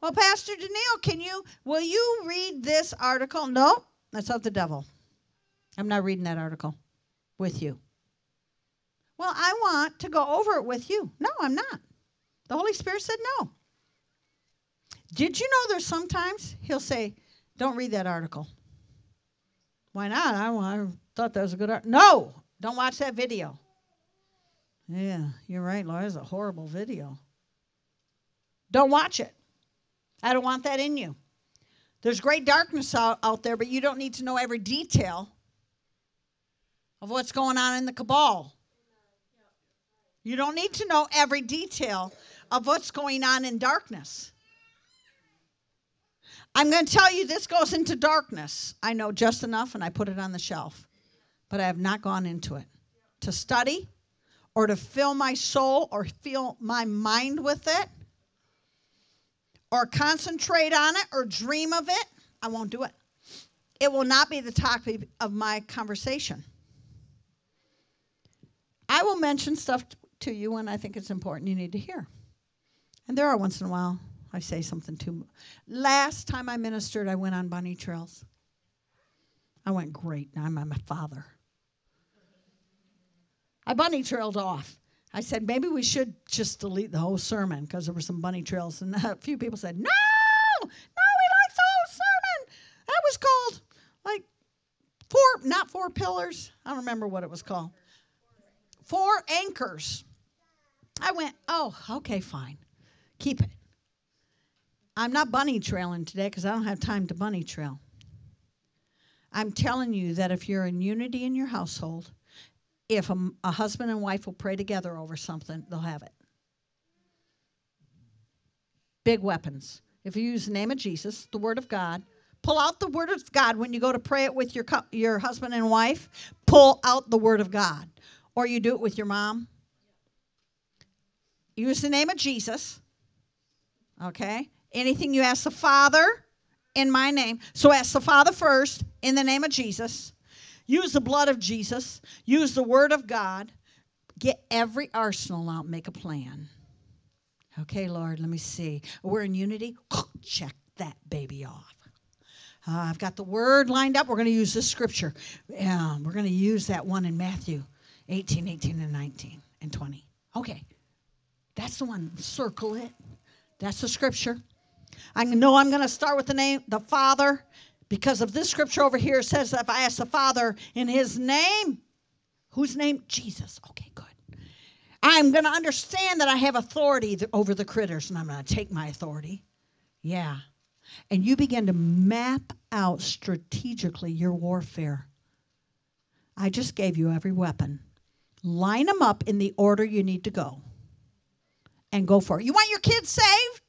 Well, Pastor Deneille, can you, will you read this article? No, that's of the devil. I'm not reading that article with you. Well, I want to go over it with you. No, I'm not. The Holy Spirit said no. Did you know there's sometimes he'll say, Don't read that article. Why not? I, I thought that was a good article. No, don't watch that video. Yeah, you're right, Laura. It's a horrible video. Don't watch it. I don't want that in you. There's great darkness out, out there, but you don't need to know every detail of what's going on in the cabal. You don't need to know every detail of what's going on in darkness. I'm going to tell you this goes into darkness. I know just enough and I put it on the shelf but I have not gone into it to study or to fill my soul or fill my mind with it or concentrate on it or dream of it. I won't do it. It will not be the topic of my conversation. I will mention stuff to you when I think it's important you need to hear. And there are once in a while I say something too. Last time I ministered, I went on bunny trails. I went great. I'm my father. I bunny trailed off. I said, maybe we should just delete the whole sermon because there were some bunny trails. And a few people said, no, no, we like the whole sermon. That was called like four, not four pillars. I don't remember what it was called. Four anchors. I went, oh, okay, fine. Keep it. I'm not bunny trailing today because I don't have time to bunny trail. I'm telling you that if you're in unity in your household, if a, a husband and wife will pray together over something, they'll have it. Big weapons. If you use the name of Jesus, the Word of God, pull out the Word of God when you go to pray it with your, your husband and wife. Pull out the Word of God. Or you do it with your mom. Use the name of Jesus. Okay? Anything you ask the Father in my name. So ask the Father first in the name of Jesus. Use the blood of Jesus. Use the word of God. Get every arsenal out, make a plan. Okay, Lord, let me see. We're in unity. Check that baby off. Uh, I've got the word lined up. We're going to use this scripture. Um, we're going to use that one in Matthew 18, 18, and 19 and 20. Okay. That's the one. Circle it. That's the scripture. I know I'm going to start with the name, the Father, because of this scripture over here says that if I ask the Father in his name, whose name? Jesus. Okay, good. I'm going to understand that I have authority over the critters and I'm going to take my authority. Yeah. And you begin to map out strategically your warfare. I just gave you every weapon. Line them up in the order you need to go and go for it. You want your kids saved?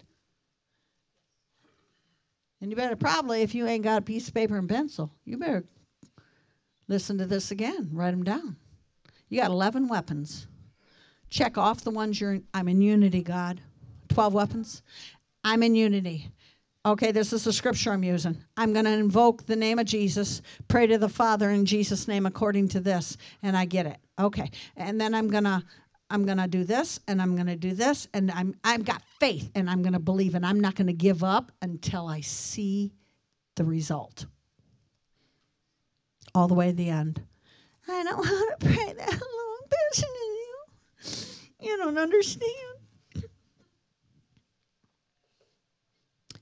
And you better probably, if you ain't got a piece of paper and pencil, you better listen to this again. Write them down. You got 11 weapons. Check off the ones you're in. I'm in unity, God. 12 weapons. I'm in unity. Okay, this is the scripture I'm using. I'm going to invoke the name of Jesus, pray to the Father in Jesus' name according to this, and I get it. Okay. And then I'm going to I'm going to do this and I'm going to do this and I'm I've got faith and I'm going to believe and I'm not going to give up until I see the result. All the way to the end. I don't want to pray that long passionately. You don't understand.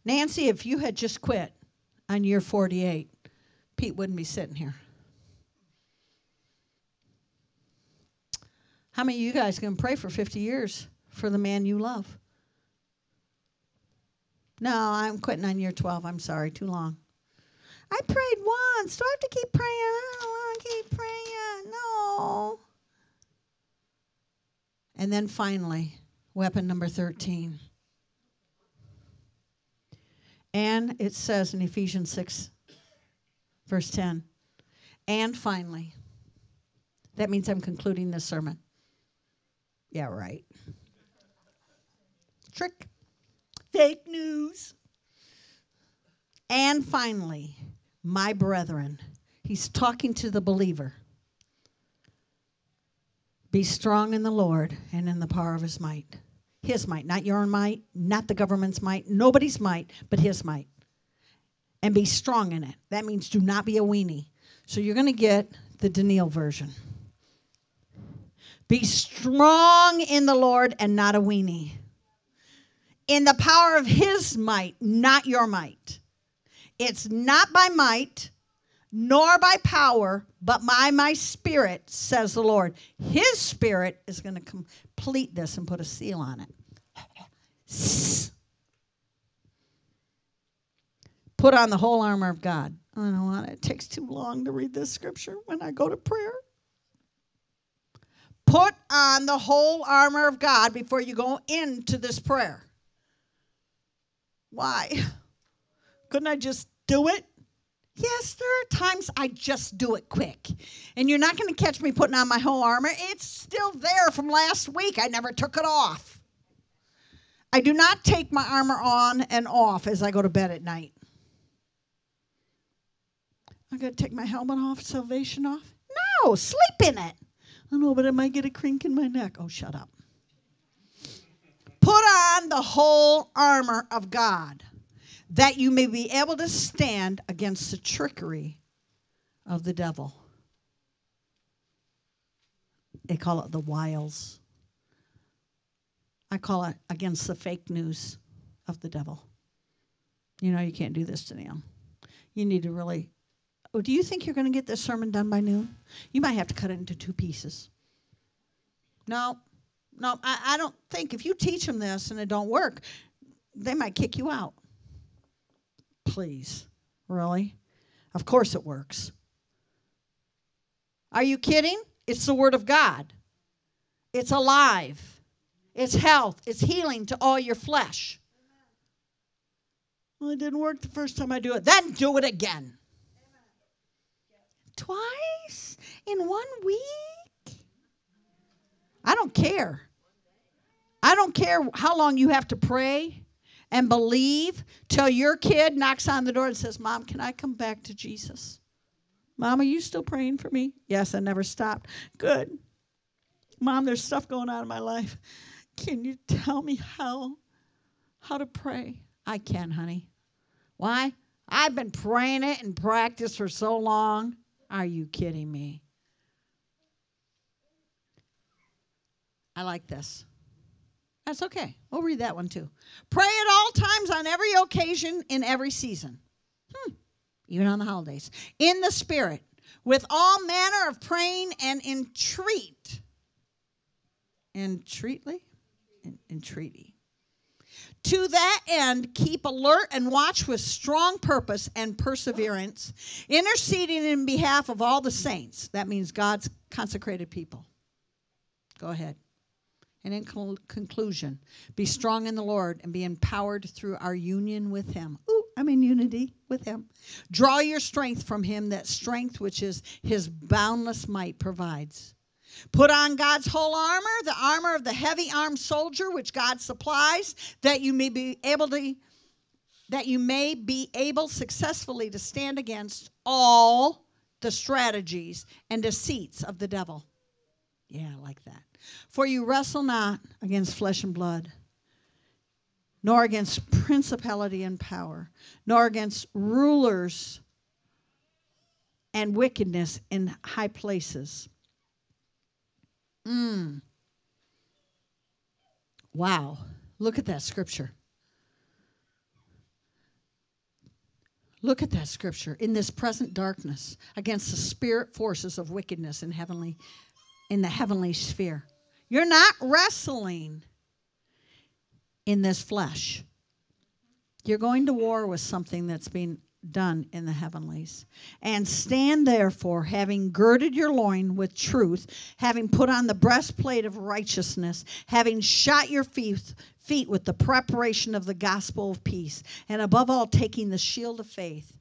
Nancy, if you had just quit on year 48, Pete wouldn't be sitting here. How many of you guys can pray for 50 years for the man you love? No, I'm quitting on year 12. I'm sorry, too long. I prayed once. Do I have to keep praying? I don't want to keep praying. No. And then finally, weapon number 13. And it says in Ephesians 6, verse 10, and finally, that means I'm concluding this sermon. Yeah, right. Trick. Fake news. And finally, my brethren, he's talking to the believer. Be strong in the Lord and in the power of his might. His might, not your own might, not the government's might, nobody's might, but his might. And be strong in it. That means do not be a weenie. So you're going to get the Deneille version. Be strong in the Lord and not a weenie. In the power of his might, not your might. It's not by might nor by power, but by my spirit, says the Lord. His spirit is going to complete this and put a seal on it. Put on the whole armor of God. I don't want it. It takes too long to read this scripture when I go to prayer. Put on the whole armor of God before you go into this prayer. Why? Couldn't I just do it? Yes, there are times I just do it quick. And you're not going to catch me putting on my whole armor. It's still there from last week. I never took it off. I do not take my armor on and off as I go to bed at night. I got to take my helmet off, salvation off? No, sleep in it. I know, but I might get a crink in my neck. Oh, shut up. Put on the whole armor of God that you may be able to stand against the trickery of the devil. They call it the wiles. I call it against the fake news of the devil. You know, you can't do this to them. You need to really. Oh, do you think you're going to get this sermon done by noon? You might have to cut it into two pieces. No, no, I, I don't think if you teach them this and it don't work, they might kick you out. Please. Really? Of course it works. Are you kidding? It's the Word of God. It's alive. It's health. It's healing to all your flesh. Well, it didn't work the first time I do it. Then do it again. Twice in one week? I don't care. I don't care how long you have to pray and believe till your kid knocks on the door and says, Mom, can I come back to Jesus? Mom, are you still praying for me? Yes, I never stopped. Good. Mom, there's stuff going on in my life. Can you tell me how how to pray? I can, honey. Why? I've been praying it and practice for so long. Are you kidding me? I like this. That's okay. We'll read that one too. Pray at all times, on every occasion, in every season. Hmm. Even on the holidays. In the Spirit, with all manner of praying and entreat. Entreatly? Entreaty. To that end, keep alert and watch with strong purpose and perseverance, interceding in behalf of all the saints. That means God's consecrated people. Go ahead. And in cl- conclusion, be strong in the Lord and be empowered through our union with Him. Ooh, I'm in unity with Him. Draw your strength from Him, that strength which is His boundless might provides. Put on God's whole armor, the armor of the heavy armed soldier which God supplies, that you may be able to that you may be able successfully to stand against all the strategies and deceits of the devil. Yeah, I like that. For you wrestle not against flesh and blood, nor against principality and power, nor against rulers and wickedness in high places. Mm. Wow. Look at that scripture. Look at that scripture. In this present darkness, against the spirit forces of wickedness in heavenly in the heavenly sphere. You're not wrestling in this flesh. You're going to war with something that's being done in the heavenlies. And stand therefore, having girded your loin with truth, having put on the breastplate of righteousness, having shot your feet, feet with the preparation of the gospel of peace, and above all, taking the shield of faith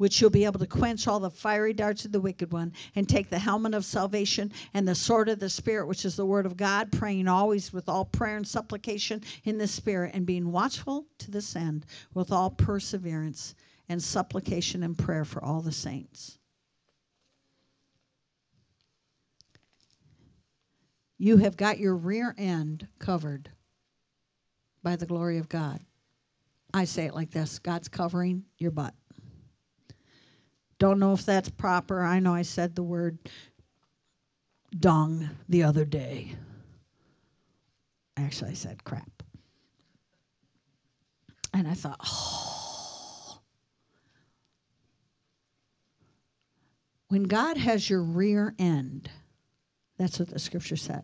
which you'll be able to quench all the fiery darts of the wicked one, and take the helmet of salvation and the sword of the Spirit, which is the word of God, praying always with all prayer and supplication in the Spirit, and being watchful to this end with all perseverance and supplication and prayer for all the saints. You have got your rear end covered by the glory of God. I say it like this God's covering your butt. Don't know if that's proper. I know I said the word dung the other day. Actually, I said crap. And I thought, oh. When God has your rear end, that's what the scripture said.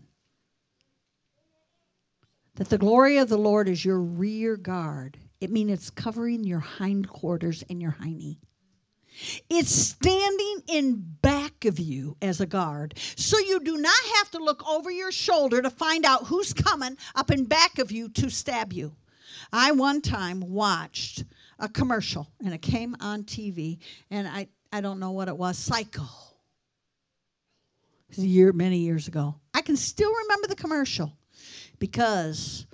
That the glory of the Lord is your rear guard. It means it's covering your hindquarters and your hiney. It's standing in back of you as a guard. So you do not have to look over your shoulder to find out who's coming up in back of you to stab you. I one time watched a commercial and it came on TV and I, I don't know what it was, Psycho. It was a year, many years ago. I can still remember the commercial because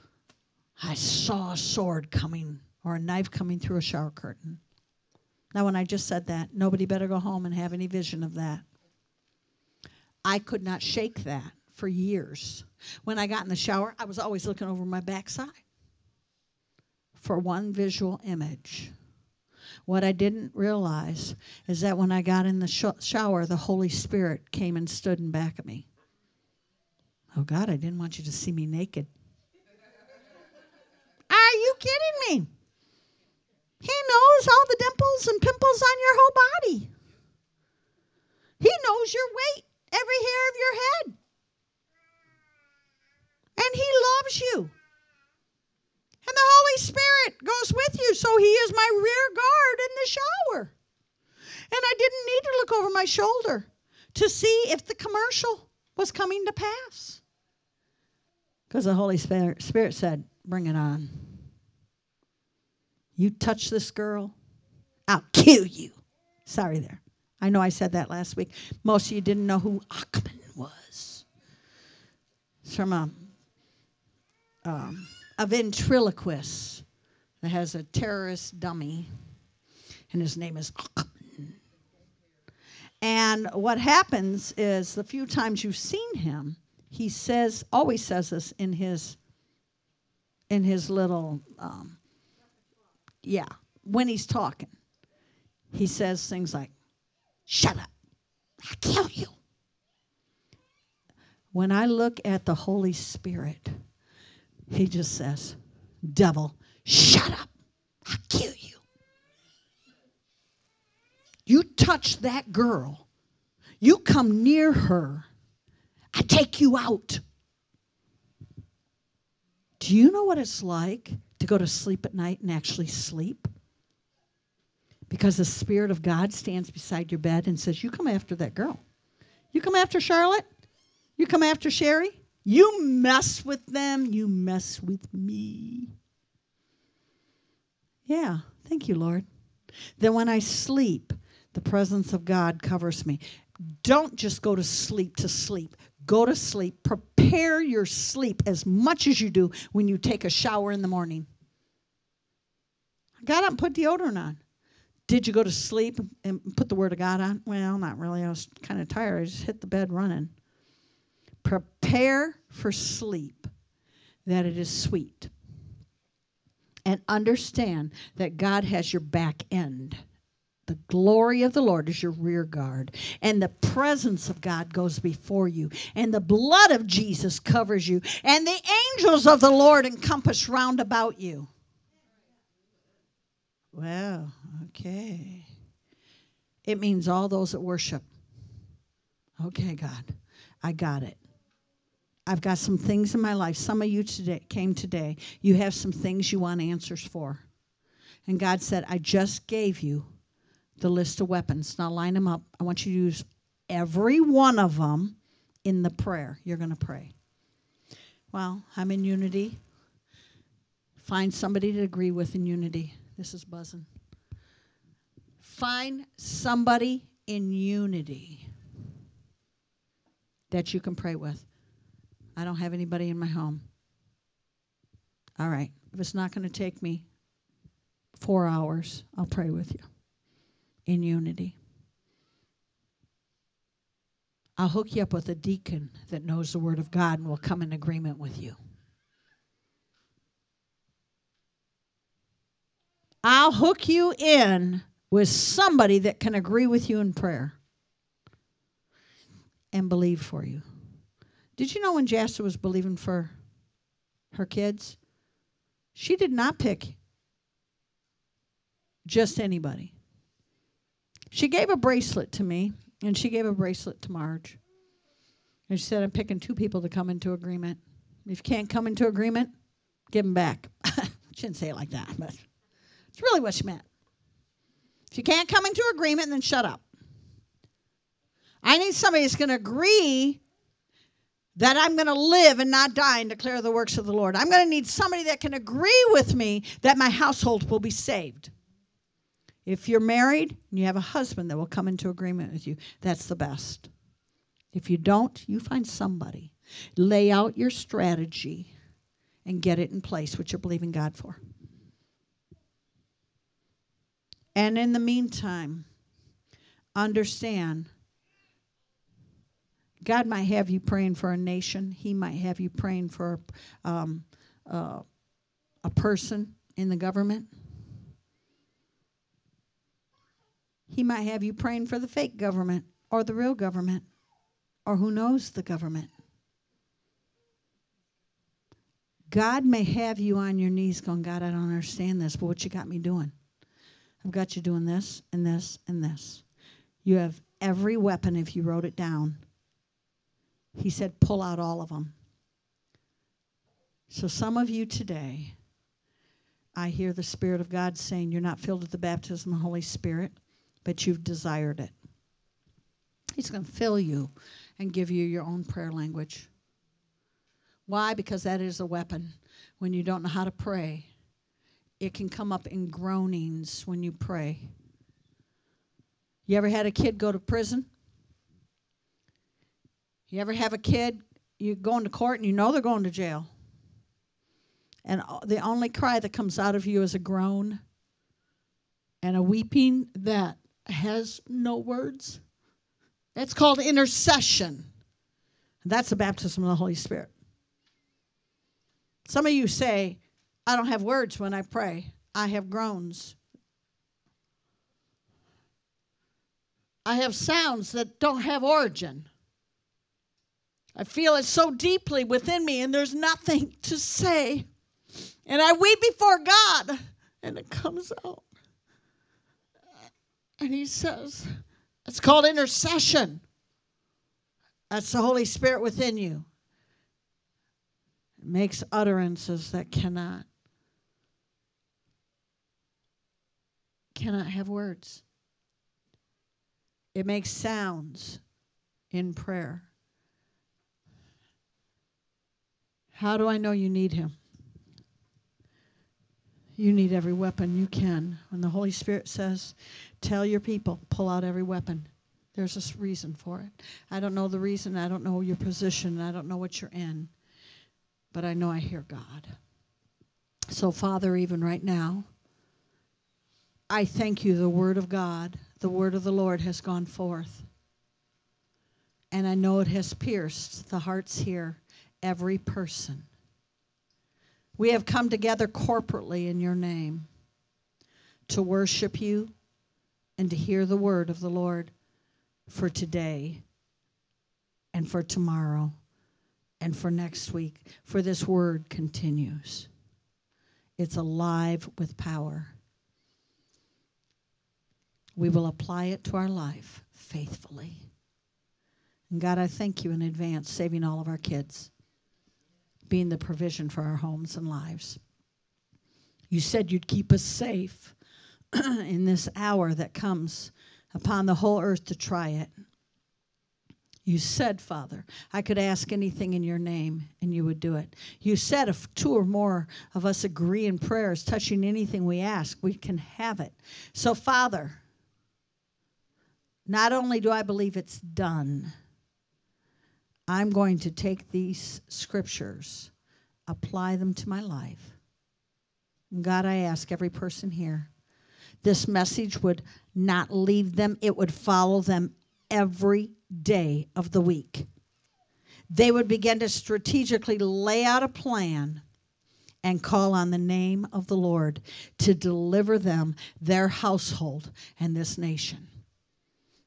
I saw a sword coming or a knife coming through a shower curtain. Now, when I just said that, nobody better go home and have any vision of that. I could not shake that for years. When I got in the shower, I was always looking over my backside for one visual image. What I didn't realize is that when I got in the sh- shower, the Holy Spirit came and stood in back of me. Oh, God, I didn't want you to see me naked. Are you kidding me? He knows all the dimples and pimples on your whole body. He knows your weight, every hair of your head. And He loves you. And the Holy Spirit goes with you, so He is my rear guard in the shower. And I didn't need to look over my shoulder to see if the commercial was coming to pass. Because the Holy Spirit, said, Bring it on. You touch this girl, I'll kill you. Sorry there. I know I said that last week. Most of you didn't know who Achmed was. It's from a, um, a ventriloquist that has a terrorist dummy, and his name is And what happens is the few times you've seen him, he says, always says this in his in his little um, yeah, when he's talking, he says things like, Shut up, I'll kill you. When I look at the Holy Spirit, he just says, Devil, shut up, I'll kill you. You touch that girl, you come near her, I take you out. Do you know what it's like to go to sleep at night and actually sleep. Because the Spirit of God stands beside your bed and says, You come after that girl. You come after Charlotte. You come after Sherry. You mess with them. You mess with me. Yeah, thank you, Lord. Then when I sleep, the presence of God covers me. Don't just go to sleep to sleep. Go to sleep. Prepare your sleep as much as you do when you take a shower in the morning. I got up and put deodorant on. Did you go to sleep and put the Word of God on? Well, not really. I was kind of tired. I just hit the bed running. Prepare for sleep, that it is sweet. And understand that God has your back end. The glory of the Lord is your rear guard, and the presence of God goes before you, and the blood of Jesus covers you, and the angels of the Lord encompass round about you. Well, okay. It means all those that worship. Okay, God, I got it. I've got some things in my life. Some of you today came today. You have some things you want answers for. And God said, I just gave you the list of weapons. Now line them up. I want you to use every one of them in the prayer you're going to pray. Well, I'm in unity. Find somebody to agree with in unity. This is buzzing. Find somebody in unity that you can pray with. I don't have anybody in my home. All right. If it's not going to take me four hours, I'll pray with you in unity. I'll hook you up with a deacon that knows the Word of God and will come in agreement with you. I'll hook you in with somebody that can agree with you in prayer and believe for you. Did you know when Jasta was believing for her kids? She did not pick just anybody. She gave a bracelet to me, and she gave a bracelet to Marge. And she said, I'm picking two people to come into agreement. If you can't come into agreement, give them back. she didn't say it like that, but it's really what she meant. If you can't come into agreement, then shut up. I need somebody that's going to agree that I'm going to live and not die and declare the works of the Lord. I'm going to need somebody that can agree with me that my household will be saved. If you're married and you have a husband that will come into agreement with you, that's the best. If you don't, you find somebody. Lay out your strategy and get it in place, what you're believing God for. And in the meantime, understand God might have you praying for a nation, He might have you praying for um, uh, a person in the government. He might have you praying for the fake government or the real government or who knows the government. God may have you on your knees going, God, I don't understand this, but what you got me doing? I've got you doing this and this and this. You have every weapon if you wrote it down. He said, pull out all of them. So, some of you today, I hear the Spirit of God saying, You're not filled with the baptism of the Holy Spirit but you've desired it. He's going to fill you and give you your own prayer language. Why? Because that is a weapon. When you don't know how to pray, it can come up in groanings when you pray. You ever had a kid go to prison? You ever have a kid, you go into court and you know they're going to jail. And the only cry that comes out of you is a groan and a weeping that has no words. That's called intercession. That's the baptism of the Holy Spirit. Some of you say, I don't have words when I pray, I have groans. I have sounds that don't have origin. I feel it so deeply within me, and there's nothing to say. And I weep before God, and it comes out. And he says, it's called intercession. That's the Holy Spirit within you. It makes utterances that cannot cannot have words. It makes sounds in prayer. How do I know you need him? You need every weapon you can. When the Holy Spirit says, Tell your people, pull out every weapon. There's a reason for it. I don't know the reason. I don't know your position. I don't know what you're in. But I know I hear God. So, Father, even right now, I thank you. The word of God, the word of the Lord has gone forth. And I know it has pierced the hearts here, every person. We have come together corporately in your name to worship you and to hear the word of the Lord for today and for tomorrow and for next week. For this word continues, it's alive with power. We will apply it to our life faithfully. And God, I thank you in advance, saving all of our kids, being the provision for our homes and lives. You said you'd keep us safe in this hour that comes upon the whole earth to try it. You said, Father, I could ask anything in your name and you would do it. You said, if two or more of us agree in prayers touching anything we ask, we can have it. So, Father, not only do I believe it's done, I'm going to take these scriptures, apply them to my life. God, I ask every person here, this message would not leave them, it would follow them every day of the week. They would begin to strategically lay out a plan and call on the name of the Lord to deliver them, their household, and this nation.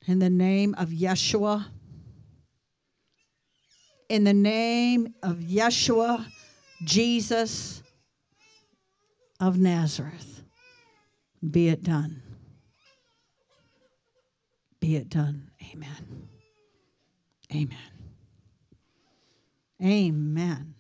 In the name of Yeshua, in the name of Yeshua, Jesus of Nazareth, be it done. Be it done. Amen. Amen. Amen.